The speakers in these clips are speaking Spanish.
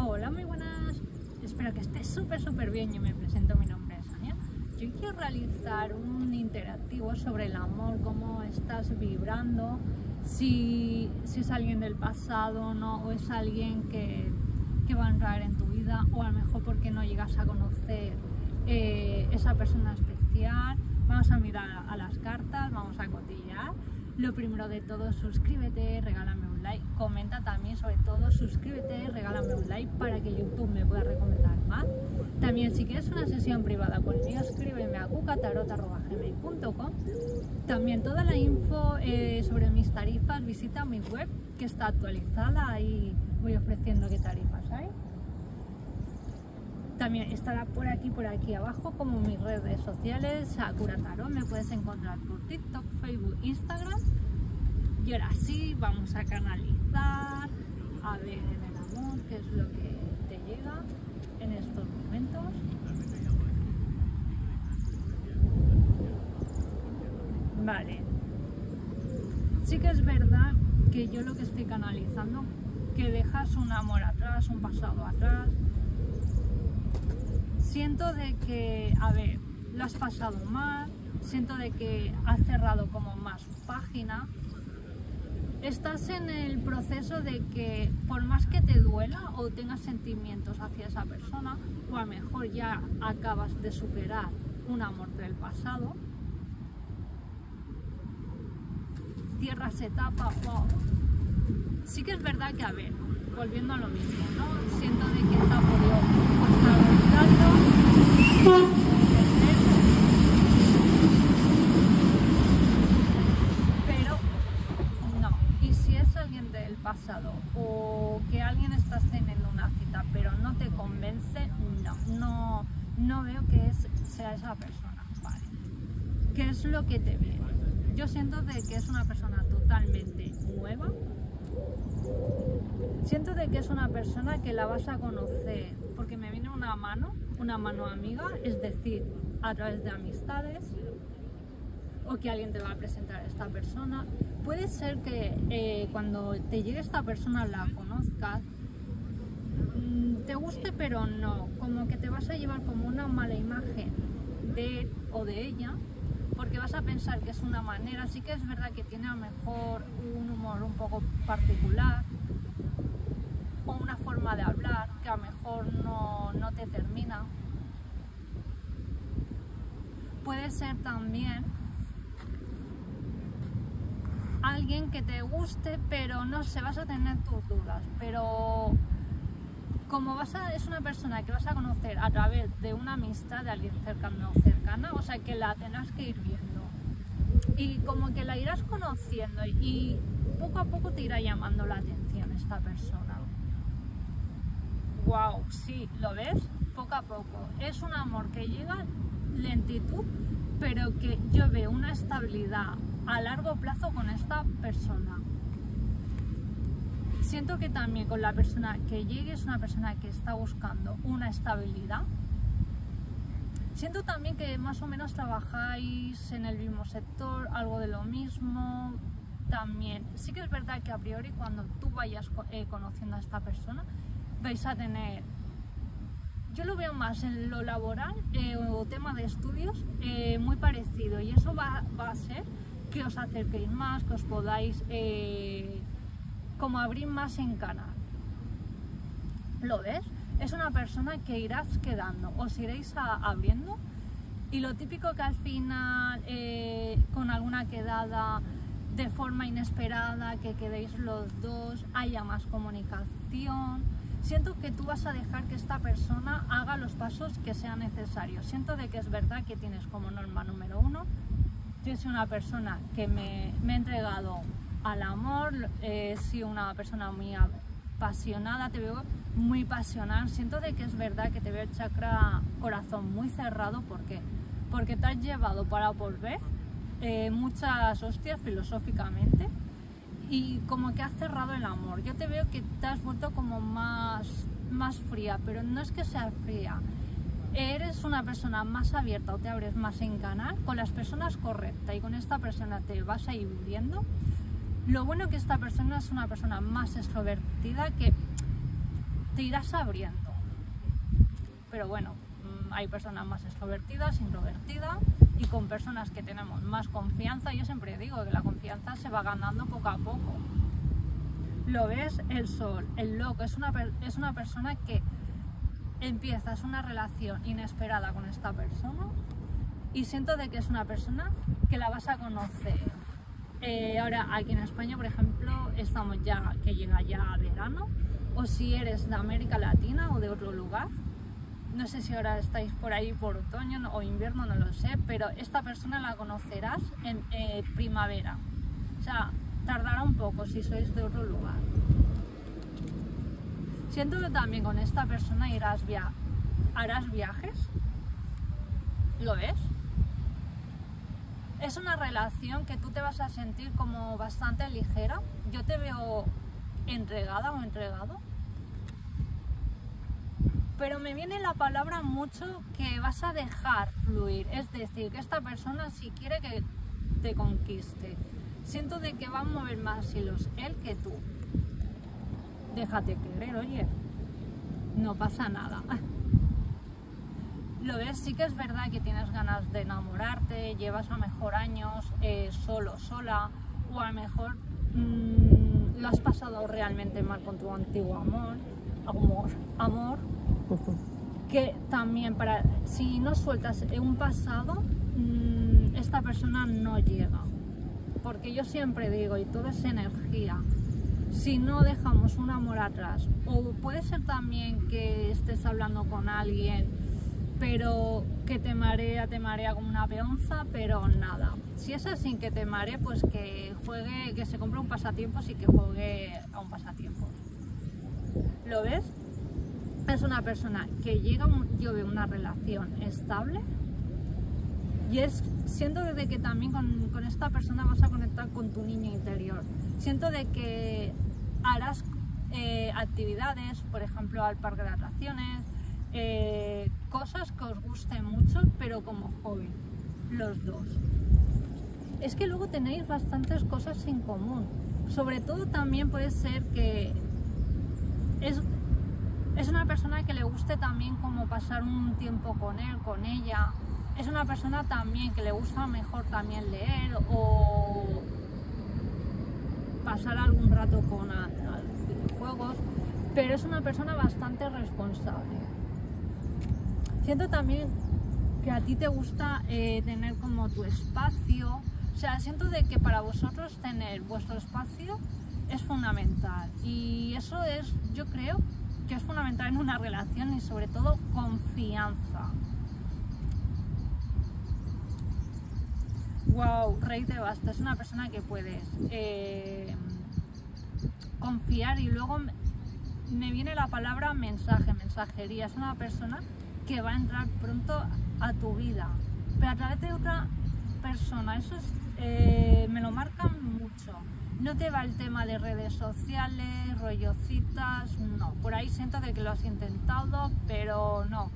Hola, muy buenas. Espero que estés súper, súper bien. Yo me presento, mi nombre es Ania. Yo quiero realizar un interactivo sobre el amor, cómo estás vibrando, si, si es alguien del pasado no, o es alguien que, que, va a entrar en tu vida, o a lo mejor porque no llegas a conocer eh, esa persona especial. Vamos a mirar a las cartas, vamos a cotillar. Lo primero de todo, suscríbete, regálame un like, comenta también, sobre todo, suscríbete, regálame un like para que YouTube me pueda recomendar más. También, si quieres una sesión privada conmigo, escríbeme a cucatarot.gmail.com. También toda la info eh, sobre mis tarifas, visita mi web que está actualizada y voy ofreciendo qué tarifas hay. También estará por aquí, por aquí abajo, como mis redes sociales, Sakura Tarot. Me puedes encontrar por TikTok, Facebook, Instagram. Y ahora sí, vamos a canalizar, a ver en el amor qué es lo que te llega en estos momentos. Vale. Sí que es verdad que yo lo que estoy canalizando, que dejas un amor atrás, un pasado atrás, siento de que, a ver, lo has pasado mal, siento de que has cerrado como más página. Estás en el proceso de que por más que te duela o tengas sentimientos hacia esa persona, o a lo mejor ya acabas de superar un amor del pasado, cierras etapa, wow. Sí que es verdad que, a ver, volviendo a lo mismo, ¿no? Siento de que está podido pero no. Y si es alguien del pasado o que alguien estás teniendo una cita pero no te convence, no, no, no veo que es, sea esa persona. Vale. ¿Qué es lo que te viene? Yo siento de que es una persona totalmente nueva. Siento de que es una persona que la vas a conocer porque me viene una mano, una mano amiga, es decir, a través de amistades o que alguien te va a presentar a esta persona. Puede ser que eh, cuando te llegue esta persona la conozcas, mm, te guste pero no, como que te vas a llevar como una mala imagen de él o de ella, porque vas a pensar que es una manera, sí que es verdad que tiene a lo mejor un humor un poco particular, o una forma de hablar que a lo mejor no, no te termina. Puede ser también alguien que te guste, pero no sé, vas a tener tus dudas, pero como vas a, es una persona que vas a conocer a través de una amistad de alguien cercano o o sea que la tendrás que ir viendo. Y como que la irás conociendo y poco a poco te irá llamando la atención esta persona wow, sí, ¿lo ves? Poco a poco. Es un amor que llega lentitud, pero que yo veo una estabilidad a largo plazo con esta persona. Siento que también con la persona que llegue es una persona que está buscando una estabilidad. Siento también que más o menos trabajáis en el mismo sector, algo de lo mismo. También, sí que es verdad que a priori cuando tú vayas eh, conociendo a esta persona, vais a tener, yo lo veo más en lo laboral eh, o tema de estudios, eh, muy parecido y eso va, a ser que os acerquéis más, que os podáis eh, como abrir más en canal. ¿Lo ves? Es una persona que irás quedando, os iréis abriendo y lo típico que al final con alguna quedada de forma inesperada, que quedéis los dos, haya más comunicación, siento que tú vas a dejar que esta persona haga los pasos que sean necesarios. Siento de que es verdad que tienes como norma número uno, yo soy una persona que me, me he entregado al amor, he sido una persona muy apasionada, te veo muy pasional, siento de que es verdad que te veo el chakra corazón muy cerrado, ¿por qué? Porque te has llevado para volver eh, muchas hostias filosóficamente, y como que has cerrado el amor. Yo te veo que te has vuelto como más, más fría, pero no es que seas fría. Eres una persona más abierta o te abres más en canal con las personas correctas y con esta persona te vas a ir viviendo. Lo bueno que esta persona es una persona más extrovertida que te irás abriendo. Pero bueno, mm, hay personas más extrovertidas, introvertidas y con personas que tenemos más confianza. Yo siempre digo que la confianza se va ganando poco a poco. Lo ves el sol, el loco, es una, es una persona que empiezas una relación inesperada con esta persona y siento de que es una persona que la vas a conocer. Eh, ahora aquí en España, por ejemplo, estamos ya, que llega ya verano, o si eres de América Latina o de otro lugar, no sé si ahora estáis por ahí por otoño o invierno, no lo sé, pero esta persona la conocerás en eh, primavera. O sea, tardará un poco si sois de otro lugar. Siento que también con esta persona irás via harás viajes. ¿Lo ves? Es una relación que tú te vas a sentir como bastante ligera. Yo te veo entregada o entregado pero me viene la palabra mucho que vas a dejar fluir, es decir, que esta persona si quiere que te conquiste, siento de que va a mover más hilos él que tú. Déjate querer, oye, no pasa nada. Lo ves, sí que es verdad que tienes ganas de enamorarte, llevas a mejor años eh, solo, sola, o a lo mejor mm, lo has pasado realmente mal con tu antiguo amor, amor, amor, que también para si no sueltas un pasado, mm, esta persona no llega. Porque yo siempre digo, y todo es energía, si no dejamos un amor atrás, o puede ser también que estés hablando con alguien, pero que te marea, te marea como una peonza, pero nada. Si es así que te mare, pues que juegue, que se compre un pasatiempo y que juegue a un pasatiempo. ¿Lo ves? es una persona que llega, yo veo una relación estable y es, siento de que también con, esta persona vas a conectar con tu niño interior. Siento de que harás eh, actividades, por ejemplo, al parque de atracciones, eh, cosas que os gusten mucho, pero como hobby, los dos. Es que luego tenéis bastantes cosas en común. Sobre todo también puede ser que es, es una persona que le guste también como pasar un tiempo con él, con ella. Es una persona también que le gusta mejor también leer o pasar algún rato con juegos, pero es una persona bastante responsable. Siento también que a ti te gusta eh, tener como tu espacio, o sea, siento de que para vosotros tener vuestro espacio es fundamental y eso es, yo creo, que es fundamental en una relación y sobre todo confianza. Wow, Rey de Basta, es una persona que puedes eh, confiar y luego me viene la palabra mensaje, mensajería. Es una persona que va a entrar pronto a tu vida, pero a través de otra persona. Eso eh, me lo marca mucho. No te va el tema de redes sociales, rollocitas, no. Por ahí siento de que lo has intentado, pero no.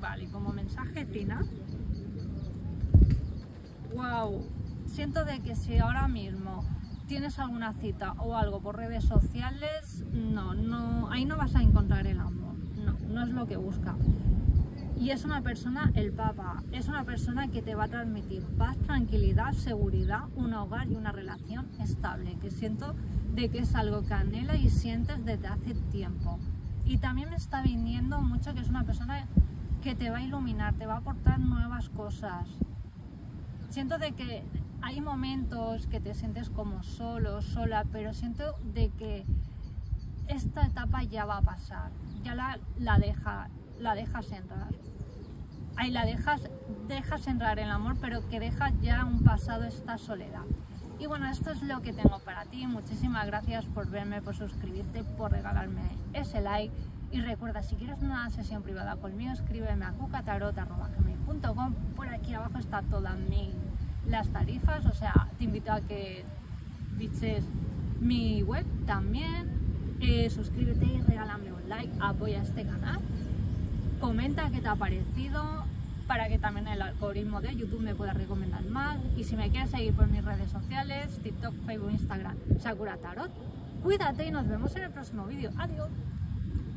Vale, como mensaje, Tina. Wow, siento de que si ahora mismo tienes alguna cita o algo por redes sociales, no, no, ahí no vas a encontrar el amor. No, es lo que busca. Y es una persona, el Papa, es una persona que te va a transmitir paz, tranquilidad, seguridad, un hogar y una relación estable, que siento de que es algo que anhela y sientes desde hace tiempo. Y también me está viniendo mucho que es una persona que te va a iluminar, te va a aportar nuevas cosas. Siento de que hay momentos que te sientes como solo, sola, pero siento de que esta etapa ya va a pasar, ya la, la, deja, la dejas entrar ahí la dejas, dejas entrar en el amor, pero que dejas ya un pasado esta soledad. Y bueno, esto es lo que tengo para ti. Muchísimas gracias por verme, por suscribirte, por regalarme ese like. Y recuerda, si quieres una sesión privada conmigo, escríbeme a cucatarot.com. Por aquí abajo está todas las tarifas, o sea, te invito a que dices mi web también. Eh, suscríbete y regálame un like, apoya este canal comenta qué te ha parecido para que también el algoritmo de YouTube me pueda recomendar más. Y si me quieres seguir por mis redes sociales, TikTok, Facebook, Instagram, Sakura Tarot. Cuídate y nos vemos en el próximo vídeo. Adiós.